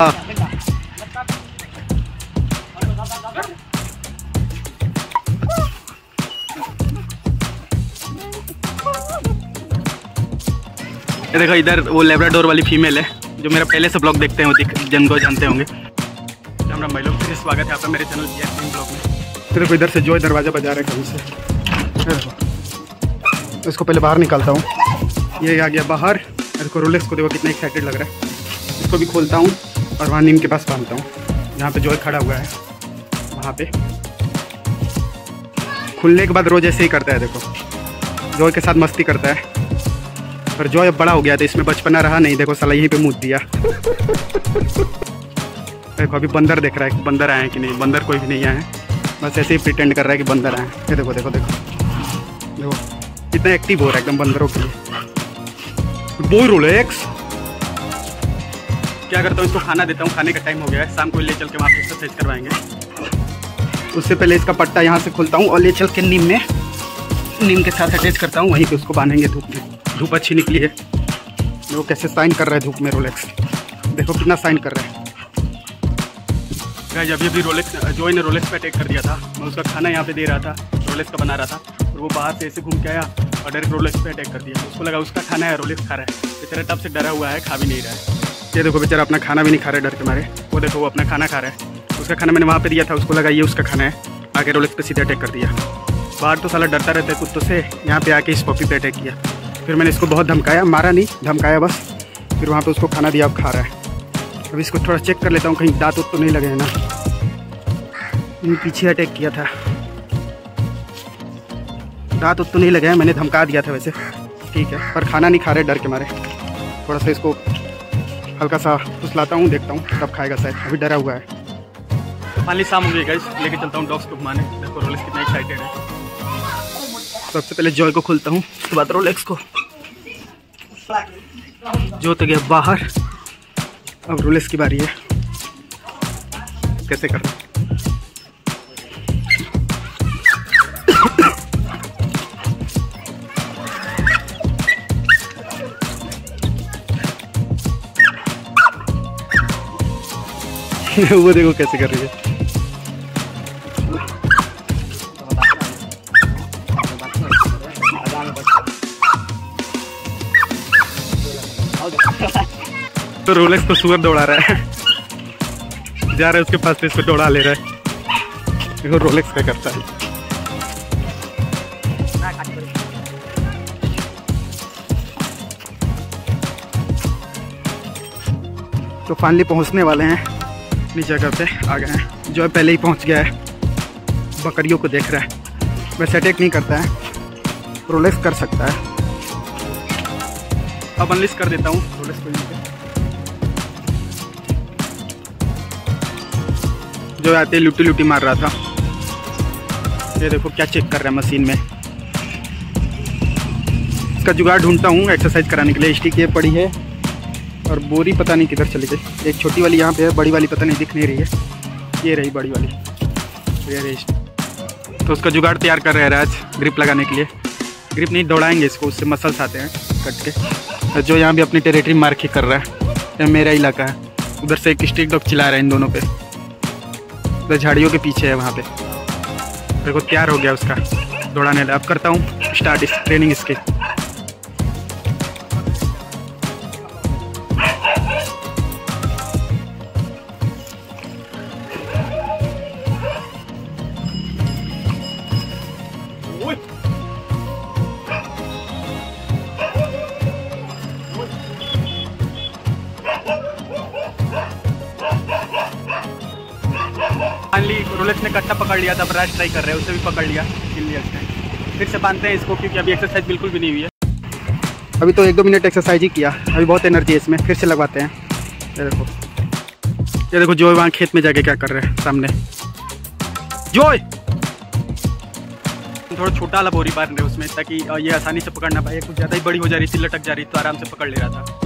हाँ ये देखो, इधर वो लेब्राडोर वाली फीमेल है, जो मेरा पहले से ब्लॉग देखते हैं जिनको जानते होंगे। राम राम लोग, फिर स्वागत है आपका मेरे चैनल ब्लॉग में। देखो इधर से जो है दरवाज़ा बजा रहे कहीं से। इसको पहले बाहर निकालता हूँ। ये आ गया बाहर देखो रोलेक्स को देखो कितना एक्साइटेड लग रहा है। इसको भी खोलता हूँ। और वहाँ नीम के पास बांधता हूँ। जहाँ पे जॉय खड़ा हुआ है, वहाँ पे। खुलने के बाद रोज ऐसे ही करता है, देखो। जॉय के साथ मस्ती करता है। पर जॉय अब बड़ा हो गया तो इसमें बचपना रहा नहीं। देखो, साला यहीं पे मुँह दिया। देखो, अभी बंदर देख रहा है बंदर आए हैं कि नहीं। बंदर कोई भी नहीं आए हैं। बस ऐसे ही प्रिटेंड कर रहा है कि बंदर आए हैं। देखो देखो देखो। देखो, कितना एक्टिव हो रहा है एकदम बंदरों के लिए। बोई रोलेक्स क्या करता हूँ? इसको खाना देता हूँ। खाने का टाइम हो गया है। शाम को ले चल के वहाँ एक्सरसाइज करवाएँगे। उससे पहले इसका पट्टा यहाँ से खोलता हूँ और ले चल के नीम में, नीम के साथ अटैच करता हूँ। वहीं पे उसको बांधेंगे धूप में। धूप अच्छी निकली है। वो कैसे साइन कर रहा है धूप में रोलेक्स देखो कितना साइन कर रहा है। अभी अभी रोलेक्स जो ने रोलेक्स पे अटैक कर दिया था, मैं उसका खाना यहाँ पे दे रहा था रोलेक्स का बना रहा था, और वो बाहर से ऐसे घूम के आया और डायरेक्ट रोलेक्स पे अटैक कर दिया। उसको लगा उसका खाना है रोलेक्स खा रहा है। बेचारा तब से डरा हुआ है, खा भी नहीं रहा है। ये देखो बेचारा अपना खाना भी नहीं खा रहा है, डर के मारे। वो देखो, वो अपना खाना खा रहा है। उसका खाना मैंने वहाँ पे दिया था, उसको लगा ये उसका खाना है। आगे रोलेक्स पे सीधे अटैक कर दिया। बाहर तो साला डरता रहता है कुत्तों से। यहाँ पे आके इस पपी पे अटैक किया। फिर मैंने इसको बहुत धमकाया, मारा नहीं, धमकाया बस। फिर वहाँ पे उसको खाना दिया, अब खा रहा है। अभी इसको थोड़ा चेक कर लेता हूँ, कहीं दांत तो नहीं लगे हैं ना। पीछे अटैक किया था। दांत तो नहीं लगे हैं, मैंने धमका दिया था वैसे। ठीक है, पर खाना नहीं खा रहे, डर के मारे। थोड़ा सा इसको हल्का सा फुसलाता हूँ, देखता हूँ तब खाएगा शायद। अभी डरा हुआ है। फाइनली शाम हो गई लेके चलता हूँ डॉग्स को घुमाने। देखो रोलेक्स कितना एक्साइटेड है। सबसे पहले जॉय को खोलता हूँ, उसके बाद रोलेक्स को। जो तो गया बाहर। अब रोलेक्स की बारी है। कैसे करना? वो देखो कैसे कर रही है। तो रोलेक्स को सुअर दौड़ा रहा है। जा रहा है उसके पास से इसको दौड़ा ले रहा है। देखो रोलेक्स क्या करता है। तो फाइनली पहुँचने वाले हैं। अपनी जगह पे आ गए हैं। जो है पहले ही पहुँच गया है। बकरियों को देख रहा है। वैसे अटैक नहीं करता है। रोलेक्स कर सकता है। अब अनलिस्ट कर देता हूँ। रोलेक्स को जो आते लुटी लुटी मार रहा था। ये देखो क्या चेक कर रहा है मशीन में। इसका जुगाड़ ढूंढता हूँ। एक्सरसाइज कराने के लिए। स्टिक ये पड़ी है। और बोरी पता नहीं किधर चली गई। एक छोटी वाली यहाँ पे है, बड़ी वाली पता नहीं दिख नहीं रही है। ये रही बड़ी वाली। ये रही तो उसका जुगाड़ तैयार कर रहे हैं राज ग्रिप लगाने के लिए। ग्रिप नहीं, दौड़ाएँगे इसको, उससे मसल्स आते हैं कट के। और जो यहाँ भी अपनी टेरेटरी मार्क ही कर रहा है, ये मेरा इलाका है। उधर से एक स्टिक डॉग चिल्ला रहा है इन दोनों पे। तो झाड़ियों के पीछे है वहाँ पे। देखो, तैयार हो गया उसका दौड़ाने लगा अब करता हूँ स्टार्ट इस ट्रेनिंग इसकी। फाइनली ने कट्टा पकड़ लिया था ब्राश ट्राई कर रहे हैं, उसे भी पकड़ लिया। किल लिया उसने। फिर से बांधते हैं इसको, क्योंकि अभी एक्सरसाइज बिल्कुल भी नहीं हुई है। अभी तो एक दो मिनट एक्सरसाइज ही किया। अभी बहुत एनर्जी है इसमें। फिर से लगवाते हैं। ये देखो। ये देखो जोय वहाँ खेत में जाके क्या कर रहे हैं, सामने। जोय थोड़ा छोटा वाला बोरी बार रहे उसमें, ताकि ये आसानी से पकड़ना पाए कुछ ज़्यादा ही बड़ी हो जा रही थी, लटक जा रही तो आराम से पकड़ ले रहा था।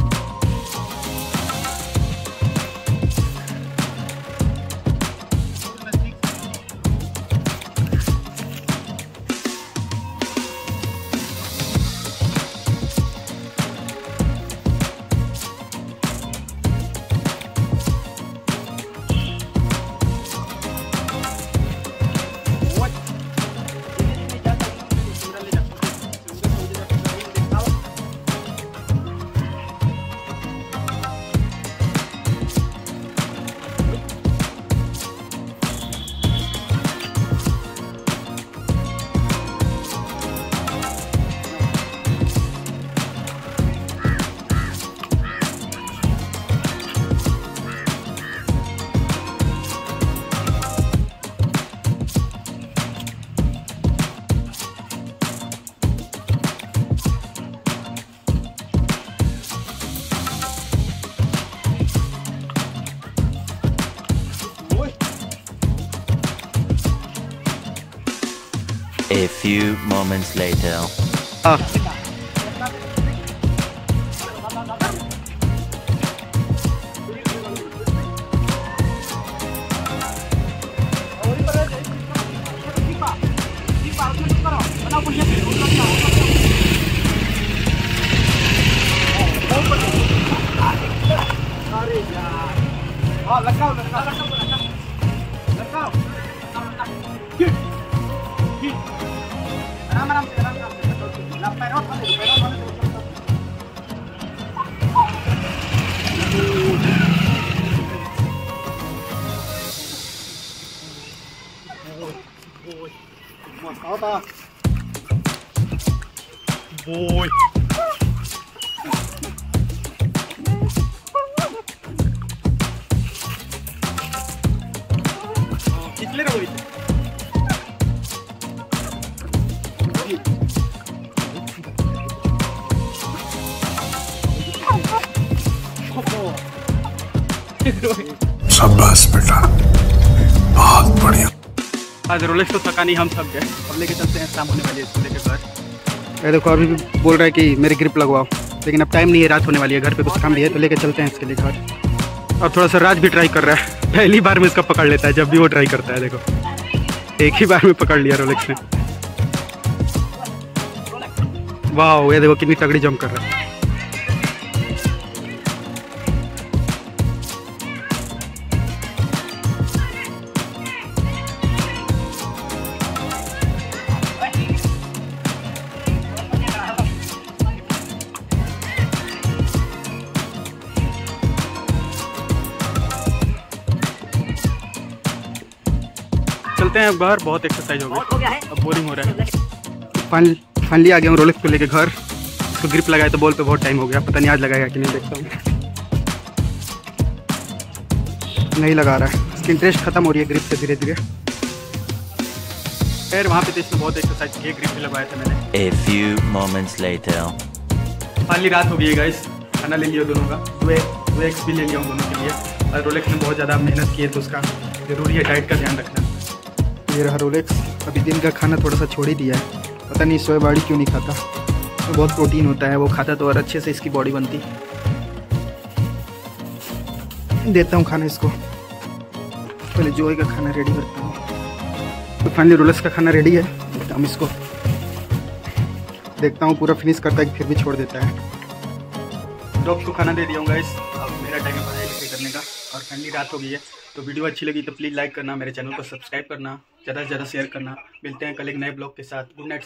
A few moments later. हाँ Boy. होईल शाबाश बेटा। बहुत बढ़िया। आज रोलेक्स तो थका नहीं हम थक गए अब लेके चलते हैं शाम होने वाली है लेके घर। ये देखो, अभी भी बोल रहा है कि मेरी ग्रिप लगवाओ, लेकिन अब टाइम नहीं है, रात होने वाली है, घर पे कुछ काम भी है तो लेके चलते हैं इसके लिए घर। अब थोड़ा सा राज भी ट्राई कर रहा है। पहली बार में इसका पकड़ लेता है, जब भी वो ट्राई करता है, देखो। एक ही बार में पकड़ लिया रोलेक्स ने। वाह, ये देखो कितनी तगड़ी जम कर रहा है। चलते हैं अब घर बहुत एक्सरसाइज हो गई। अब बोरिंग हो रहा है। फाइनली फाइनली आ गया हूँ रोलेक्स को लेके घर। उसको ग्रिप लगाया तो बॉल पे बहुत टाइम हो गया। पता नहीं आज लगाएगा कि नहीं देखता हूँ। नहीं लगा रहा है। इसकी इंटरेस्ट खत्म हो रही है ग्रिप से धीरे धीरे फिर वहाँ पे तो इसने बहुत एक्सरसाइज की ग्रिप भी लगवाया था मैंने। A few moments later. Finally रात हो गई है गाइस खाना ले लिया दोनों का। दो एक्स भी ले लिया हूँ दोनों के लिए। और रोलेक्स ने बहुत ज़्यादा मेहनत की है तो उसका ज़रूरी है डाइट का ध्यान रखना। ये रहा रोलेक्स अभी दिन का खाना थोड़ा सा छोड़ ही दिया है। पता नहीं सोया बाड़ी क्यों नहीं खाता। तो बहुत प्रोटीन होता है, वो खाता तो और अच्छे से इसकी बॉडी बनती। देता हूँ खाना इसको। पहले जोए का खाना रेडी करता हूँ। तो फाइनली रोलेक्स का खाना रेडी है। देता हूँ इसको। देखता हूँ पूरा फिनिश करता है फिर भी छोड़ देता है। डॉग्स को खाना दे दिया हूँ गाइस अब मेरा टाइम है पढ़ाई लिखाई करने का। और फाइनली रात हो गई है। तो वीडियो अच्छी लगी तो प्लीज़ लाइक करना, मेरे चैनल को सब्सक्राइब करना। ज़्यादा से ज़्यादा शेयर करना। मिलते हैं कल एक नए ब्लॉग के साथ। Good night